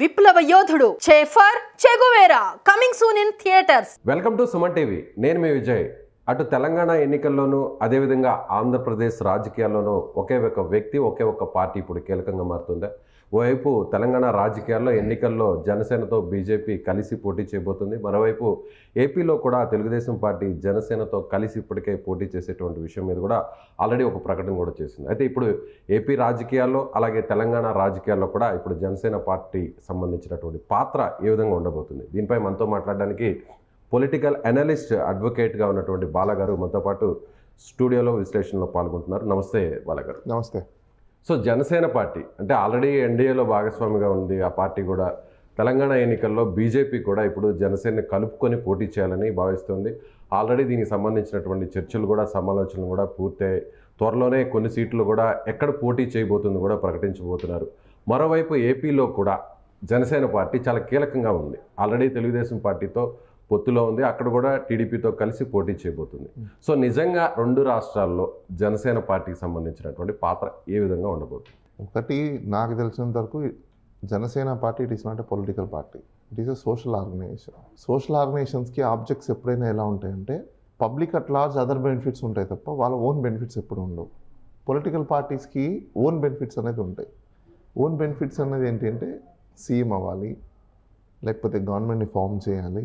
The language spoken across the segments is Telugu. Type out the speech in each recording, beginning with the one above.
విప్లవ యోధుడు చేఫర్ Che Guevara coming soon in theatres welcome to Suman TV నేను మీ విజయ్. అటు తెలంగాణ ఎన్నికల్లోనూ అదేవిధంగా ఆంధ్రప్రదేశ్ రాజకీయాల్లోనూ ఒకే ఒక వ్యక్తి ఒకే ఒక పార్టీ ఇప్పుడు కీలకంగా మారుతుంది? ఓవైపు తెలంగాణ రాజకీయాల్లో ఎన్నికల్లో జనసేనతో బీజేపీ కలిసి పోటీ చేయబోతుంది. మరోవైపు ఏపీలో కూడా తెలుగుదేశం పార్టీ జనసేనతో కలిసి ఇప్పటికే పోటీ చేసేటువంటి విషయం మీద కూడా ఆల్రెడీ ఒక ప్రకటన కూడా చేసింది. అయితే ఇప్పుడు ఏపీ రాజకీయాల్లో అలాగే తెలంగాణ రాజకీయాల్లో కూడా ఇప్పుడు జనసేన పార్టీ సంబంధించినటువంటి పాత్ర ఏ విధంగా ఉండబోతుంది? దీనిపై మనతో మాట్లాడడానికి పొలిటికల్ అనలిస్ట్ అడ్వకేట్గా ఉన్నటువంటి బాలగారు మనతో పాటు స్టూడియోలో విశ్లేషణలో పాల్గొంటున్నారు. నమస్తే బాలగారు. నమస్తే. సో జనసేన పార్టీ అంటే ఆల్రెడీ ఎన్డీఏలో భాగస్వామిగా ఉంది ఆ పార్టీ కూడా. తెలంగాణ ఎన్నికల్లో బీజేపీ కూడా ఇప్పుడు జనసేనని కలుపుకొని పోటీ చేయాలని భావిస్తుంది. ఆల్రెడీ దీనికి సంబంధించినటువంటి చర్చలు కూడా సమాలోచనలు కూడా పూర్తయి త్వరలోనే కొన్ని సీట్లు కూడా ఎక్కడ పోటీ చేయబోతుంది కూడా ప్రకటించబోతున్నారు. మరోవైపు ఏపీలో కూడా జనసేన పార్టీ చాలా కీలకంగా ఉంది. ఆల్రెడీ తెలుగుదేశం పార్టీతో పొత్తులో ఉంది. అక్కడ కూడా టీడీపీతో కలిసి పోటీ చేయబోతుంది. సో నిజంగా రెండు రాష్ట్రాల్లో జనసేన పార్టీకి సంబంధించినటువంటి పాత్ర ఏ విధంగా ఉండబోతుంది? ఒకటి నాకు తెలిసినంత వరకు Janasena party it is not a political party. It is a social organisation. Social ఆర్గనైజేషన్స్కి objects ఎప్పుడైనా ఎలా ఉంటాయంటే public at large other benefits ఉంటాయి తప్ప వాళ్ళ ఓన్ బెనిఫిట్స్ ఎప్పుడు ఉండవు. పొలిటికల్ పార్టీస్కి ఓన్ బెనిఫిట్స్ అనేది ఉంటాయి. ఓన్ బెనిఫిట్స్ అనేది ఏంటంటే సీఎం అవ్వాలి లేకపోతే గవర్నమెంట్ని ఫామ్ చేయాలి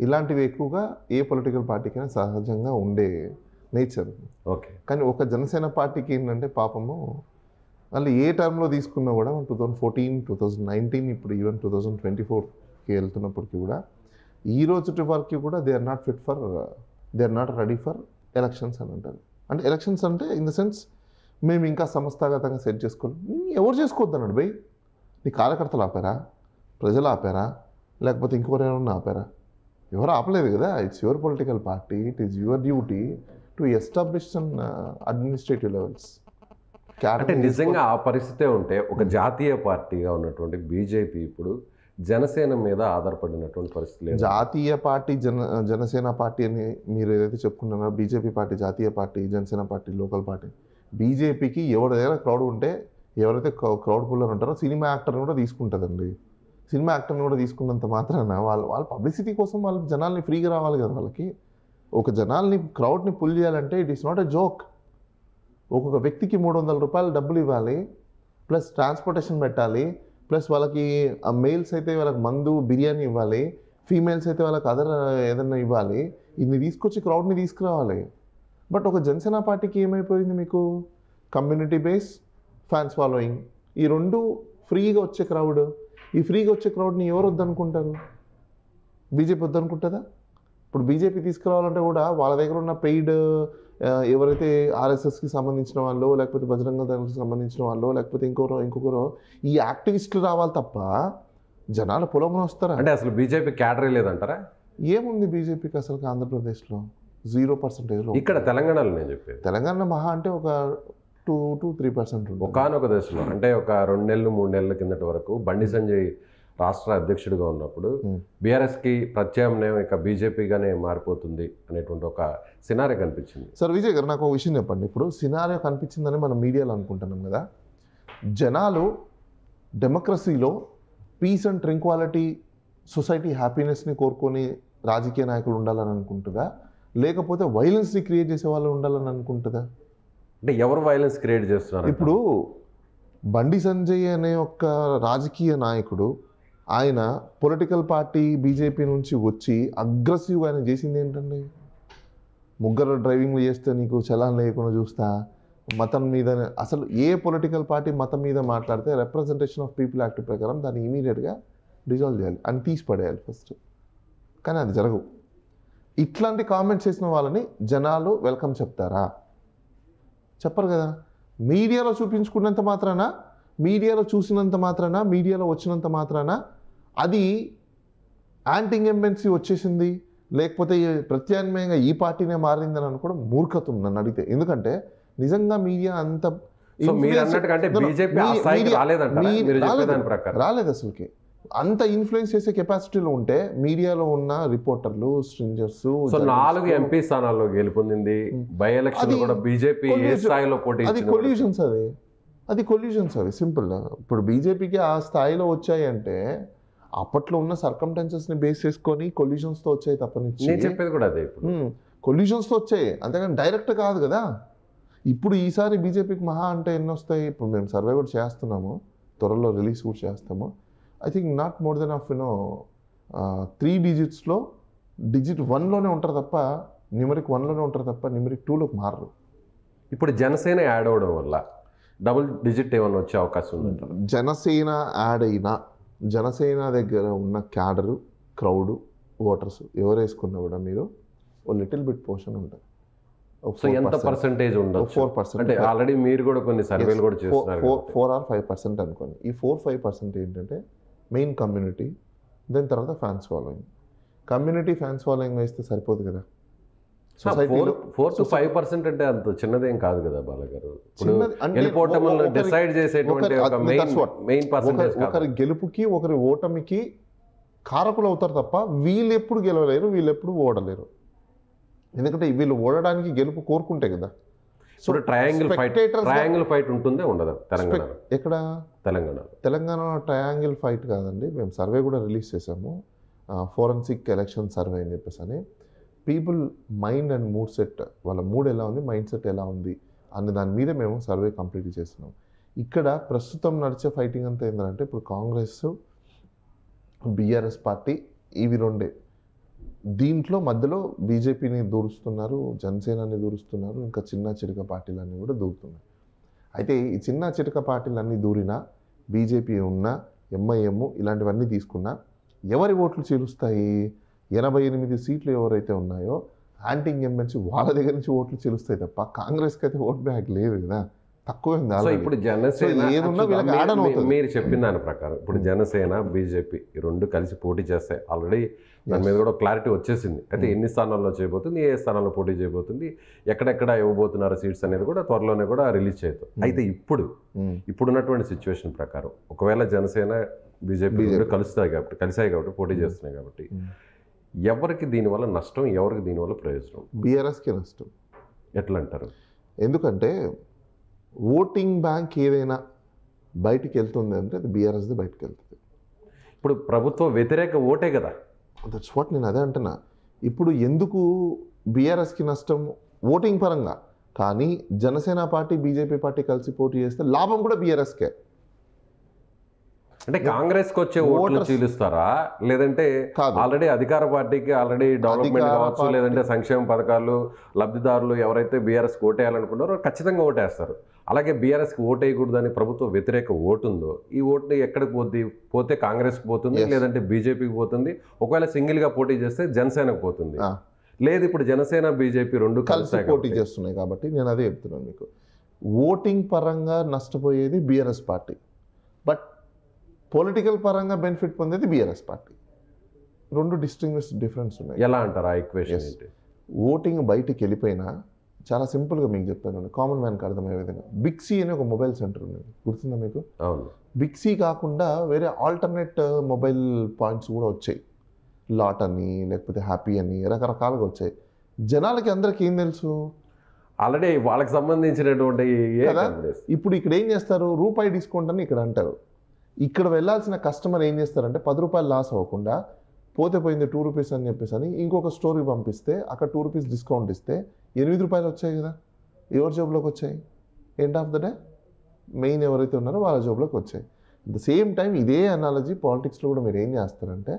ఇలాంటివి ఎక్కువగా ఏ పొలిటికల్ పార్టీకైనా సహజంగా ఉండే నేచర్. ఓకే. కానీ ఒక జనసేన పార్టీకి ఏంటంటే పాపము వాళ్ళు ఏ టైంలో తీసుకున్నా కూడా two thousand fourteen two thousand nineteen ఇప్పుడు ఈవెన్ టూ థౌజండ్ ట్వంటీ ఫోర్కి వెళ్తున్నప్పటికీ కూడా ఈ రోజు వరకు కూడా they are not fit for they are not ready for elections అని అంటారు. అంటే ఎలక్షన్స్ అంటే ఇన్ ద సెన్స్ మేము ఇంకా సంస్థాగతంగా సెట్ చేసుకోవాలి ఎవరు చేసుకోవద్దు అన్నాడు బై? నీ కార్యకర్తలు ఆపారా? ప్రజలు ఆపారా? లేకపోతే ఇంకొకరు ఏమన్నా ఆపారా? ఎవరు ఆపలేదు కదా. It's your political party it is your duty to establish an administrative levels అంటే నిజంగా ఆ పరిస్థితే ఉంటే ఒక జాతీయ పార్టీగా ఉన్నటువంటి బీజేపీ ఇప్పుడు జనసేన మీద ఆధారపడినటువంటి పరిస్థితి జాతీయ పార్టీ జన జనసేన పార్టీ అని మీరు ఏదైతే చెప్పుకున్నారో బీజేపీ పార్టీ జాతీయ party Janasena party local party బీజేపీకి ఎవరి దగ్గర క్రౌడ్ ఉంటే ఎవరైతే క్రౌడ్ పుల్లర్ ఉంటారో సినిమా యాక్టర్ని కూడా తీసుకుంటుందండి. సినిమా యాక్టర్ని కూడా తీసుకున్నంత మాత్రాన వాళ్ళు వాళ్ళ పబ్లిసిటీ కోసం వాళ్ళు జనాల్ని ఫ్రీగా రావాలి కదా వాళ్ళకి. ఒక జనాల్ని క్రౌడ్ని పుల్ చేయాలంటే it is not a joke. ఒక్కొక్క వ్యక్తికి మూడు వందల రూపాయలు డబ్బులు ఇవ్వాలి ప్లస్ ట్రాన్స్పోర్టేషన్ పెట్టాలి ప్లస్ వాళ్ళకి ఆ మేల్స్ అయితే వాళ్ళకి మందు బిర్యానీ ఇవ్వాలి ఫీమేల్స్ అయితే వాళ్ళకి అదర్ ఏదన్నా ఇవ్వాలి ఇన్ని తీసుకొచ్చి క్రౌడ్ని తీసుకురావాలి. బట్ ఒక జనసేన పార్టీకి ఏమైపోయింది మీకు? Community base fans following. ఈ రెండు ఫ్రీగా వచ్చే క్రౌడ్. ఈ ఫ్రీగా వచ్చే క్రౌడ్ని ఎవరు వద్దనుకుంటారు? బీజేపీ వద్దనుకుంటుందా? ఇప్పుడు బీజేపీ తీసుకురావాలంటే కూడా వాళ్ళ దగ్గర ఉన్న పెయిడ్ ఎవరైతే ఆర్ఎస్ఎస్కి సంబంధించిన వాళ్ళు లేకపోతే బజరంగ దళకి సంబంధించిన వాళ్ళు లేకపోతే ఇంకొకరు ఇంకొకరు ఈ యాక్టివిస్టులు రావాలి తప్ప జనాలు పొలంలో వస్తారా? అంటే అసలు బీజేపీ క్యాడరీ లేదంటారా? ఏముంది బీజేపీకి అసలు ఆంధ్రప్రదేశ్లో? జీరో పర్సెంటేజ్లో ఇక్కడ తెలంగాణలో నేను చెప్పేది. తెలంగాణ మహా అంటే ఒక టూ టు త్రీ పర్సెంట్ ఉంటుంది. ఒకనొక దశలో అంటే ఒక రెండు నెలలు మూడు నెలల కిందటి వరకు బండి సంజయ్ రాష్ట్ర అధ్యక్షుడిగా ఉన్నప్పుడు. బీఆర్ఎస్కి ప్రత్యామ్నాయం ఇక బీజేపీగానే మారిపోతుంది అనేటువంటి ఒక సినారీ కనిపించింది. సార్ విజయ్ గారు నాకు ఒక విషయం చెప్పండి. ఇప్పుడు సినారియో కనిపించిందని మనం మీడియాలో అనుకుంటున్నాం కదా జనాలు డెమోక్రసీలో పీస్ అండ్ ట్రింక్వాలిటీ సొసైటీ హ్యాపీనెస్ని కోరుకొని రాజకీయ నాయకులు ఉండాలని అనుకుంటుందా? లేకపోతే వైలెన్స్ని క్రియేట్ చేసే వాళ్ళు ఉండాలని అనుకుంటుందా? అంటే ఎవరు వైలెన్స్ క్రియేట్ చేస్తున్నారు ఇప్పుడు బండి సంజయ్ అనే ఒక రాజకీయ నాయకుడు ఆయన పొలిటికల్ పార్టీ బీజేపీ నుంచి వచ్చి అగ్రెసివ్గా ఆయన చేసింది ఏంటండి? ముగ్గురు డ్రైవింగ్లు చేస్తే నీకు చలాన్ లేకుండా చూస్తా మతం మీద అసలు ఏ పొలిటికల్ పార్టీ మతం మీద మాట్లాడితే రిప్రజెంటేషన్ ఆఫ్ పీపుల్ యాక్ట్ ప్రకారం దాన్ని ఇమీడియట్గా డిజాల్వ్ చేయాలి. అని తీసి పడేయాలి ఫస్ట్ కానీ అది జరగవు. ఇట్లాంటి కామెంట్స్ చేసిన వాళ్ళని జనాలు వెల్కమ్ చెప్తారా? చెప్పరు కదా. మీడియాలో చూపించుకున్నంత మాత్రాన? మీడియాలో చూసినంత మాత్రాన? మీడియాలో వచ్చినంత మాత్రాన? అది యాంటీ ఇంకంబెన్సీ వచ్చేసింది. లేకపోతే ప్రత్యామ్నాయంగా ఈ పార్టీనే మారిందని అనుకోవడం మూర్ఖత్వం నన్ను అడిగితే. ఎందుకంటే నిజంగా మీడియా అంత రాలేదు అసలుకి. అంత ఇన్ఫ్లుయెన్స్ చేసే కెపాసిటీలో ఉంటే మీడియాలో ఉన్న రిపోర్టర్లు స్ట్రింజర్స్ సో నాలుగు ఎంపీ స్థానాల్లో గెలుపొందింది. బై ఎలక్షన్ అది కూడా బీజేపీ ఏ. స్థాయిలో పోటీ అది కొల్యూషన్స్ అది. అది కొల్యూషన్స్ అవి సింపుల్ ఇప్పుడు బీజేపీకి ఆ స్థాయిలో వచ్చాయి అంటే అప్పట్లో ఉన్న సర్కమ్టెన్సెస్ని బేస్ చేసుకొని కొల్యూషన్స్తో వచ్చాయి తప్పనిచ్చి. నేను చెప్పేది కూడా అదే కొల్యూషన్స్తో వచ్చాయి. అంతేగాని డైరెక్ట్ కాదు కదా. ఇప్పుడు ఈసారి బీజేపీకి మహా అంటే ఎన్ని వస్తాయి ఇప్పుడు మేము సర్వే కూడా చేస్తున్నాము. త్వరలో రిలీజ్ కూడా చేస్తాము. I think not more than of you know three డిజిట్స్లో digit వన్లోనే ఉంటారు తప్ప న్యూమరిక్ వన్లోనే ఉంటారు తప్ప న్యూమరిక్ టూలోకి మారరు. ఇప్పుడు జనసేన యాడ్ అవడం వల్ల డబుల్ డిజిట్ ఏమైనా వచ్చే అవకాశం ఉందంటారు? జనసేన యాడ్ అయినా జనసేన దగ్గర ఉన్న క్యాడరు క్రౌడ్ ఓటర్స్ ఎవరు వేసుకున్నా కూడా మీరు ఓ లిటిల్ బిట్ పోర్షన్ ఉంటుంది. సో ఎంత పర్సంటేజ్ ఉండొచ్చు? ఫోర్ పర్సెంట్ అంటే ఆల్రెడీ మీరు కూడా కొన్ని సర్వేలు కూడా చేస్తున్నారు. ఫోర్ ఆర్ ఫైవ్ పర్సెంట్ అనుకోండి. ఈ ఫోర్ ఫైవ్ పర్సెంట్ ఏంటంటే మెయిన్ కమ్యూనిటీ దాని తర్వాత fans following community fans following వేస్తే సరిపోదు కదా. ఫోర్ సొసైటీలో ఫోర్ టు ఫైవ్ పర్సెంట్ అంటే అంత చిన్నదేం కాదు కదా బాలగారు. డిసైడ్ చేసేటువంటి మెయిన్ పర్సెంటేజ్ ఒకరి గెలుపుకి ఒకరి ఓటమికి కారకులు అవుతారు తప్ప వీళ్ళు ఎప్పుడు గెలవలేరు వీళ్ళు ఎప్పుడు ఓడలేరు. ఎందుకంటే వీళ్ళు ఓడడానికి గెలుపు కోరుకుంటే కదా. ఇప్పుడు ట్రయాంగిల్ ఫైట్ ట్రయాంగిల్ ఫైట్ ఉంటుందే ఉండదు తెలంగాణలో. ఎక్కడ? తెలంగాణలో తెలంగాణలో ట్రయాంగిల్ ఫైట్ కాదండి. మేము సర్వే కూడా రిలీజ్ చేసాము ఫోరెన్సిక్ ఎలక్షన్ సర్వే అని చెప్పేసి అని. People mind and mood set వాళ్ళ మూడ్ ఎలా ఉంది మైండ్ సెట్ ఎలా ఉంది అన్న దాని మీద మేము సర్వే కంప్లీట్ చేస్తున్నాం. ఇక్కడ ప్రస్తుతం నడిచే ఫైటింగ్ అంతా ఏంటంటే ఇప్పుడు కాంగ్రెస్ బీఆర్ఎస్ పార్టీ ఇవి రెండే. దీంట్లో మధ్యలో బీజేపీని దూరుస్తున్నారు జనసేనని దూరుస్తున్నారు ఇంకా చిన్న చిరుక పార్టీలన్నీ కూడా దూరుతున్నాయి. అయితే ఈ చిన్న చిరుక పార్టీలన్నీ దూరినా బీజేపీ ఉన్న ఎంఐఎం ఇలాంటివన్నీ తీసుకున్నా ఎవరి ఓట్లు చీలుస్తాయి? ఎనభై ఎనిమిది సీట్లు ఎవరైతే ఉన్నాయో యాంటింగ్ ఇంకంబెన్సీ వాళ్ళ దగ్గర నుంచి ఓట్లు చీలుస్తాయి తప్ప కాంగ్రెస్కి అయితే ఓట్ బ్యాక్ లేదు కదా. తక్కువైంది సో. ఇప్పుడు జనసేన వీళ్ళకి అవుతుంది. మీరు చెప్పిన దాని ప్రకారం ఇప్పుడు జనసేన బీజేపీ ఈ రెండు కలిసి పోటీ చేస్తాయి ఆల్రెడీ దాని. మీద కూడా క్లారిటీ వచ్చేసింది అయితే Hmm. ఎన్ని స్థానాల్లో చేయబోతుంది ఏ స్థానాల్లో పోటీ చేయబోతుంది ఎక్కడెక్కడ ఇవ్వబోతున్నారు సీట్స్ అనేది కూడా త్వరలోనే కూడా రిలీజ్ చేద్దాం Hmm. అయితే ఇప్పుడు ఉమ్, ఇప్పుడున్నటువంటి సిచ్యువేషన్ ప్రకారం ఒకవేళ జనసేన బీజేపీ కలుస్తాయి కాబట్టి కలిసాయి కాబట్టి పోటీ చేస్తున్నాయి కాబట్టి. ఎవరికి దీనివల్ల నష్టం ఎవరికి దీనివల్ల ప్రయోజనం బీఆర్ఎస్కి నష్టం ఎట్లా అంటారు ఎందుకంటే ఓటింగ్ బ్యాంక్ ఏదైనా బయటికి వెళ్తుంది అంటే అది బీఆర్ఎస్ది బయటికి వెళ్తుంది. ఇప్పుడు ప్రభుత్వ వ్యతిరేక ఓటే కదా. దట్స్ వాట్ నేను అదే అంటున్నా. ఇప్పుడు ఎందుకు బీఆర్ఎస్కి నష్టం? ఓటింగ్ పరంగా. కానీ జనసేన పార్టీ బీజేపీ పార్టీ కలిసి పోటీ చేస్తే లాభం కూడా బీఆర్ఎస్కే. అంటే కాంగ్రెస్కి వచ్చే ఓట్లు చీలుస్తారా లేదంటే. ఆల్రెడీ అధికార పార్టీకి ఆల్రెడీ డెవలప్మెంట్ కావచ్చు లేదంటే సంక్షేమ పథకాలు లబ్ధిదారులు ఎవరైతే బీఆర్ఎస్ ఓటేయాలనుకున్నారో ఖచ్చితంగా ఓటేస్తారు అలాగే బీఆర్ఎస్కి ఓటేయకూడదని ప్రభుత్వ వ్యతిరేక ఓటు ఉందో ఈ ఓటు ఎక్కడికి పోద్ది పోతే కాంగ్రెస్కి పోతుంది. లేదంటే బీజేపీకి పోతుంది ఒకవేళ సింగిల్గా పోటీ చేస్తే జనసేనకు పోతుంది. లేదు ఇప్పుడు జనసేన బీజేపీ రెండు కలిసి పోటీ. చేస్తున్నాయి కాబట్టి నేను అదే చెప్తున్నాను మీకు ఓటింగ్ పరంగా నష్టపోయేది బీఆర్ఎస్ పార్టీ బట్ పొలిటికల్ పరంగా బెనిఫిట్ పొందేది బీఆర్ఎస్ పార్టీ రెండు డిస్టింగ్విష్ డిఫరెన్స్ ఉన్నాయి. ఎలా అంటారు ఆ ఈక్వేషన్ ఓటింగ్ బయటికి వెళ్ళిపోయినా చాలా సింపుల్గా మీకు చెప్తాను కామన్ మ్యాన్కి అర్థమయ్యే విధంగా. బిక్సీ అనే ఒక మొబైల్ సెంటర్ ఉంది. గుర్తుందా మీకు? అవును. బిక్సీ కాకుండా వేరే ఆల్టర్నేట్ మొబైల్ పాయింట్స్ కూడా వచ్చాయి. లాట్ అని లేకపోతే హ్యాపీ అని రకరకాలుగా వచ్చాయి. జనాలకి అందరికీ ఏం తెలుసు? ఆల్రెడీ వాళ్ళకి సంబంధించినటువంటి? ఇప్పుడు ఇక్కడ ఏం చేస్తారు? రూపాయి డిస్కౌంట్ అని ఇక్కడ అంటారు. ఇక్కడ వెళ్ళాల్సిన కస్టమర్ ఏం చేస్తారంటే పది రూపాయలు లాస్ అవ్వకుండా పోతే పోయింది టూ రూపీస్ అని చెప్పేసి అని ఇంకొక స్టోర్కి పంపిస్తే అక్కడ టూ రూపీస్ డిస్కౌంట్ ఇస్తే ఎనిమిది రూపాయలు వచ్చాయి కదా. ఎవరి జాబ్లోకి వచ్చాయి? End of the day main ఎవరైతే ఉన్నారో వాళ్ళ జాబ్లోకి వచ్చాయి. ద సేమ్ టైం ఇదే అనాలజీ పాలిటిక్స్లో కూడా మీరు ఏం చేస్తారంటే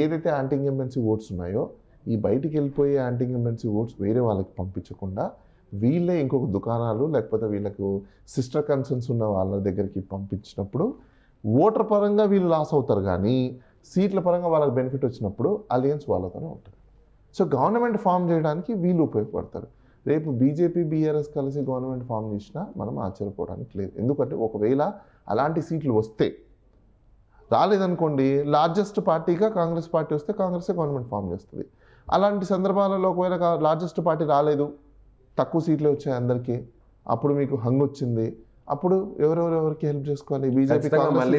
ఏదైతే యాంటీ ఇంకంబెన్సీ ఓట్స్ ఉన్నాయో ఈ బయటికి వెళ్ళిపోయే యాంటీ ఇంకంబెన్సీ ఓట్స్ వేరే వాళ్ళకి పంపించకుండా వీళ్ళే ఇంకొక దుకాణాలు లేకపోతే వీళ్ళకు సిస్టర్ కన్సర్న్స్ ఉన్న వాళ్ళ దగ్గరికి పంపించినప్పుడు ఓటర్ పరంగా వీళ్ళు లాస్ అవుతారు కానీ సీట్ల పరంగా వాళ్ళకి బెనిఫిట్ వచ్చినప్పుడు అలియన్స్ వాళ్ళతోనే ఉంటుంది సో గవర్నమెంట్ ఫామ్ చేయడానికి వీళ్ళు ఉపయోగపడతారు. రేపు బీజేపీ బీఆర్ఎస్ కలిసి గవర్నమెంట్ ఫామ్ చేసినా మనం ఆశ్చర్యపోవడానికి లేదు. ఎందుకంటే ఒకవేళ అలాంటి సీట్లు వస్తే రాలేదనుకోండి లార్జెస్ట్ పార్టీగా కాంగ్రెస్ పార్టీ వస్తే కాంగ్రెసే గవర్నమెంట్ ఫామ్ చేస్తుంది. అలాంటి సందర్భాలలో ఒకవేళ లార్జెస్ట్ పార్టీ రాలేదు తక్కువ సీట్లే వచ్చాయి అందరికీ అప్పుడు మీకు హంగ్ వచ్చింది అప్పుడు ఎవరెవరు ఎవరికి హెల్ప్ చేసుకోవాలి బీజేపీ మళ్ళీ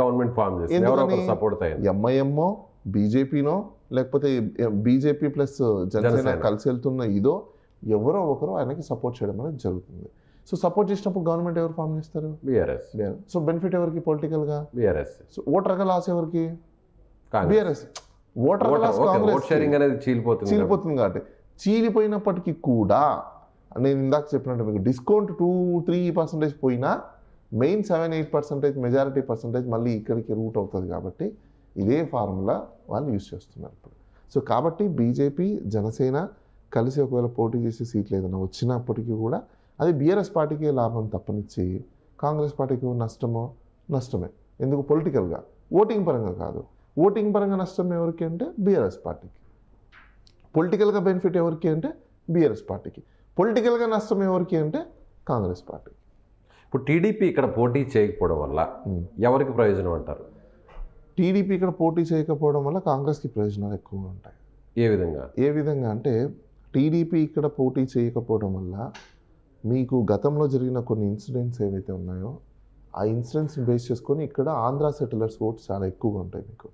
గవర్నమెంట్ ఫామ్ ఎవరో? సపోర్ట్ అయ్యింది ఎంఐఎంఓ బీజేపీనో లేకపోతే బీజేపీ ప్లస్ జనసేన. కలిసి వెళ్తున్న ఇదో ఎవరో ఒకరు ఆయనకి సపోర్ట్ చేయడం అనేది జరుగుతుంది. సో సపోర్ట్ చేసినప్పుడు గవర్నమెంట్ ఎవరు ఫామ్ చేస్తారు? బీఆర్ఎస్ సో బెనిఫిట్ ఎవరికి? పొలిటికల్గా బీఆర్ఎస్ సో ఓటర్ లాస్ ఎవరికి? BRS voter loss Congress sharing అనేది చీలిపోతుంది చీలిపోతుంది కాబట్టి. చీలిపోయినప్పటికీ కూడా నేను ఇందాక చెప్పినట్టు మీకు డిస్కౌంట్ టూ త్రీ పర్సెంటేజ్ పోయినా main seven eight percentage majority percentage మళ్ళీ ఇక్కడికి రూట్ అవుతుంది కాబట్టి ఇదే ఫార్ములా వాళ్ళు యూజ్ చేస్తున్నారు ఇప్పుడు. సో కాబట్టి బీజేపీ జనసేన కలిసి ఒకవేళ పోటీ చేసే సీట్లు ఏదైనా వచ్చినప్పటికీ కూడా అది బీఆర్ఎస్ పార్టీకే లాభం తప్పనిచ్చి కాంగ్రెస్ పార్టీకి నష్టమో? నష్టమే. ఎందుకు? పొలిటికల్గా ఓటింగ్ పరంగా కాదు. ఓటింగ్ పరంగా నష్టం ఎవరికి అంటే బీఆర్ఎస్ పార్టీకి. పొలిటికల్గా బెనిఫిట్ ఎవరికి అంటే బీఆర్ఎస్ పార్టీకి. పొలిటికల్గా నష్టం ఎవరికి అంటే కాంగ్రెస్ పార్టీకి ఇప్పుడు టీడీపీ ఇక్కడ పోటీ చేయకపోవడం వల్ల. ఎవరికి ప్రయోజనం అంటారు? టీడీపీ ఇక్కడ పోటీ చేయకపోవడం వల్ల కాంగ్రెస్కి ప్రయోజనాలు ఎక్కువగా ఉంటాయి. ఏ విధంగా? ఏ విధంగా అంటే టీడీపీ ఇక్కడ పోటీ చేయకపోవడం వల్ల మీకు గతంలో జరిగిన కొన్ని ఇన్సిడెంట్స్ ఏవైతే ఉన్నాయో ఆ ఇన్సిడెంట్స్ని బేస్ చేసుకొని ఇక్కడ ఆంధ్ర సెటిలర్స్ ఓట్స్ చాలా ఎక్కువగా ఉంటాయి మీకు.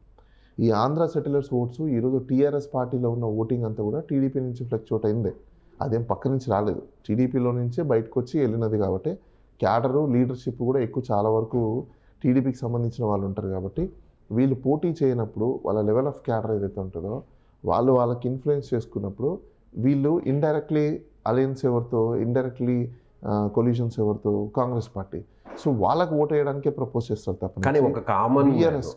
ఈ ఆంధ్ర సెటిలర్స్ ఓట్స్ ఈరోజు టీఆర్ఎస్ పార్టీలో ఉన్న ఓటింగ్ అంతా కూడా టీడీపీ నుంచి ఫ్లక్చువేట్ అయిందే. అదేం పక్క నుంచి రాలేదు. టీడీపీలో నుంచే బయటకు వచ్చి వెళ్ళినది కాబట్టి క్యాడరు లీడర్షిప్ కూడా ఎక్కువ చాలా వరకు టీడీపీకి సంబంధించిన వాళ్ళు ఉంటారు కాబట్టి వీళ్ళు పోటీ చేయనప్పుడు వాళ్ళ లెవెల్ ఆఫ్ క్యాడర్ ఏదైతే ఉంటుందో వాళ్ళు వాళ్ళకి ఇన్ఫ్లుయెన్స్ చేసుకున్నప్పుడు వీళ్ళు ఇండైరెక్ట్లీ అలయన్స్ ఎవరితో ఇండైరెక్ట్లీ కొల్యూషన్స్ ఎవరితో కాంగ్రెస్ పార్టీ. సో వాళ్ళకి ఓట్ వేయడానికే ప్రపోజ్ చేస్తారు తప్ప కానీ ఒక కామన్.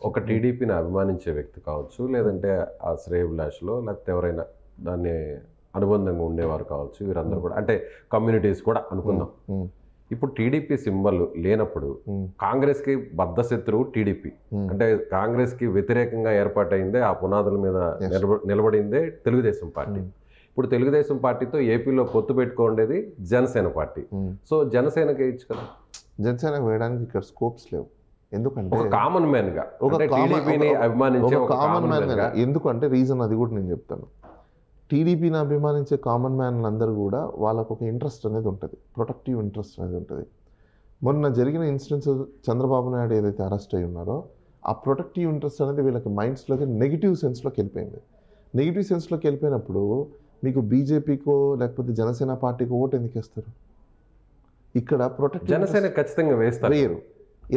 ఒక టీడీపీని అభిమానించే వ్యక్తి కావచ్చు లేదంటే ఆ శ్రేయభిలాష్లో లేకపోతే ఎవరైనా దాన్ని అనుబంధంగా ఉండేవారు కావచ్చు వీరందరూ కూడా. అంటే కమ్యూనిటీస్ కూడా అనుకుందాం. ఇప్పుడు టీడీపీ సింబల్ లేనప్పుడు కాంగ్రెస్కి బద్ధ శత్రువు టీడీపీ. అంటే కాంగ్రెస్కి వ్యతిరేకంగా ఏర్పాటైందే ఆ పునాదుల మీద నిలబడిందే తెలుగుదేశం పార్టీ. ఇప్పుడు తెలుగుదేశం పార్టీతో ఏపీలో పొత్తు పెట్టుకోండేది జనసేన పార్టీ. సో జనసేనకి ఇచ్చు కదా. జనసేన వేయడానికి ఇక్కడ స్కోప్స్ లేవు. ఎందుకంటే కామన్ మ్యాన్గా ఒక టీడీపీని అభిమానించే కామన్ మ్యాన్ ఎందుకంటే రీజన్ అది కూడా నేను చెప్తాను. టీడీపీని అభిమానించే కామన్ మ్యాన్లు అందరూ కూడా వాళ్ళకు ఒక ఇంట్రెస్ట్ అనేది ఉంటుంది. ప్రొటెక్టివ్ ఇంట్రెస్ట్ అనేది ఉంటుంది. మొన్న జరిగిన ఇన్సిడెంట్స్ చంద్రబాబు నాయుడు ఏదైతే అరెస్ట్ అయి ఉన్నారో ఆ ప్రొటెక్టివ్ ఇంట్రెస్ట్ అనేది వీళ్ళకి మైండ్స్లోకి నెగిటివ్ సెన్స్లోకి వెళ్ళిపోయింది. నెగిటివ్ సెన్స్లోకి వెళ్ళిపోయినప్పుడు మీకు బీజేపీకో లేకపోతే జనసేన పార్టీకో ఓటు ఎందుకు వేస్తారు? ఇక్కడ ప్రొటెక్ట్ జనసేన ఖచ్చితంగా వేస్తారు. వేయరు.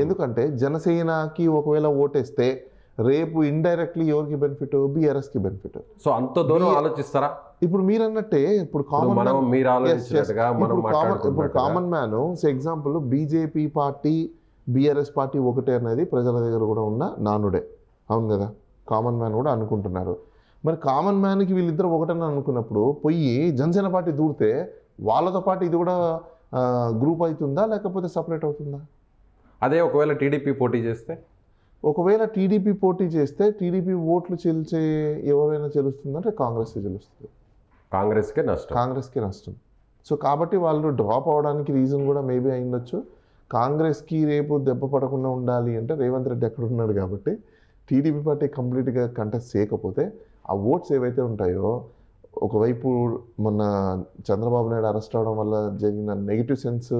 ఎందుకంటే జనసేనకి ఒకవేళ ఓటేస్తే రేపు ఇండైరెక్ట్లీ ఎవరికి బెనిఫిట్ బీఆర్ఎస్కి బెనిఫిట్ సో అంత దూరం ఆలోచిస్తారా? ఇప్పుడు మీరు అన్నట్టే ఇప్పుడు కామన్ మనం మీరు ఆలోచించినట్టుగా మనం ఇప్పుడు కామన్ ఇప్పుడు మాట్లాడుకున్నట్టుగా common man example BJP party BRS party ఒకటే అనేది ప్రజల దగ్గర కూడా ఉన్న నానుడే. అవును కదా? కామన్ మ్యాన్ కూడా అనుకుంటున్నారు. మరి కామన్ మ్యాన్కి వీళ్ళిద్దరు ఒకటని అనుకున్నప్పుడు పోయి జనసేన పార్టీ దూరితే వాళ్ళతో పాటు ఇది కూడా గ్రూప్ అవుతుందా? లేకపోతే సపరేట్ అవుతుందా? అదే ఒకవేళ టీడీపీ పోటీ చేస్తే? ఒకవేళ టీడీపీ పోటీ చేస్తే టీడీపీ ఓట్లు చెల్చే ఎవరైనా చెల్లుస్తుందంటే కాంగ్రెస్ చెల్లుస్తుంది కాంగ్రెస్కే నష్టం. కాంగ్రెస్కి నష్టం. సో కాబట్టి వాళ్ళు డ్రాప్ అవడానికి రీజన్ కూడా మేబీ అయిండొచ్చు కాంగ్రెస్కి రేపు దెబ్బ పడకుండా ఉండాలి అంటే రేవంత్ రెడ్డి ఎక్కడ ఉన్నాడు కాబట్టి టీడీపీ పార్టీ కంప్లీట్గా కంటెస్ట్ చేయకపోతే ఆ ఓట్స్ ఏవైతే ఉంటాయో ఒకవైపు మొన్న చంద్రబాబు నాయుడు అరెస్ట్ అవడం వల్ల జరిగిన నెగిటివ్ సెన్స్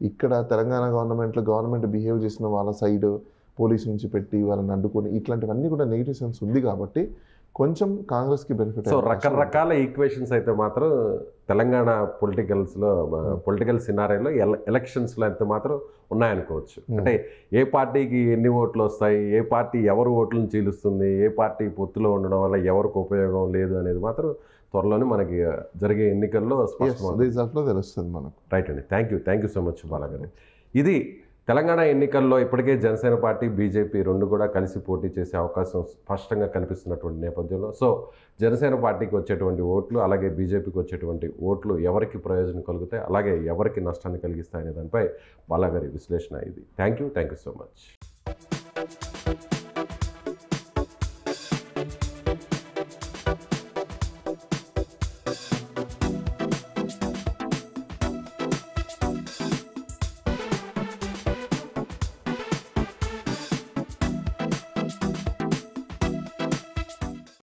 ఇక్కడ తెలంగాణ గవర్నమెంట్లో గవర్నమెంట్ బిహేవ్ చేసిన వాళ్ళ సైడ్ పోలీస్ నుంచి పెట్టి వాళ్ళని అడ్డుకొని ఇట్లాంటివన్నీ కూడా నెగిటివ్ సెన్స్ ఉంది కాబట్టి కొంచెం కాంగ్రెస్కి బెనిఫిట్ సో రకరకాల ఈక్వేషన్స్ అయితే మాత్రం తెలంగాణ పొలిటికల్స్లో పొలిటికల్ సినారీలో ఎలక్షన్స్లో అయితే మాత్రం ఉన్నాయనుకోవచ్చు. Hmm. అంటే ఏ పార్టీకి ఎన్ని ఓట్లు వస్తాయి ఏ పార్టీ ఎవరు ఓట్లను చీలుస్తుంది ఏ పార్టీ పొత్తులో ఉండడం వల్ల ఎవరికి ఉపయోగం లేదు అనేది మాత్రం త్వరలోనే మనకి జరిగే ఎన్నికల్లో రిజల్ట్లో తెలుస్తుంది మనకు. రైట్ అండి. Thank you thank you so much బాలాగారు. ఇది తెలంగాణ ఎన్నికల్లో ఇప్పటికే జనసేన పార్టీ బీజేపీ రెండు కూడా కలిసి పోటీ చేసే అవకాశం స్పష్టంగా కనిపిస్తున్నటువంటి నేపథ్యంలో. సో జనసేన పార్టీకి వచ్చేటువంటి ఓట్లు అలాగే బీజేపీకి వచ్చేటువంటి ఓట్లు ఎవరికి ప్రయోజనం కలుగుతాయి అలాగే ఎవరికి నష్టాన్ని కలిగిస్తాయనే దానిపై బాలాగారి విశ్లేషణ ఇది. Thank you thank you so much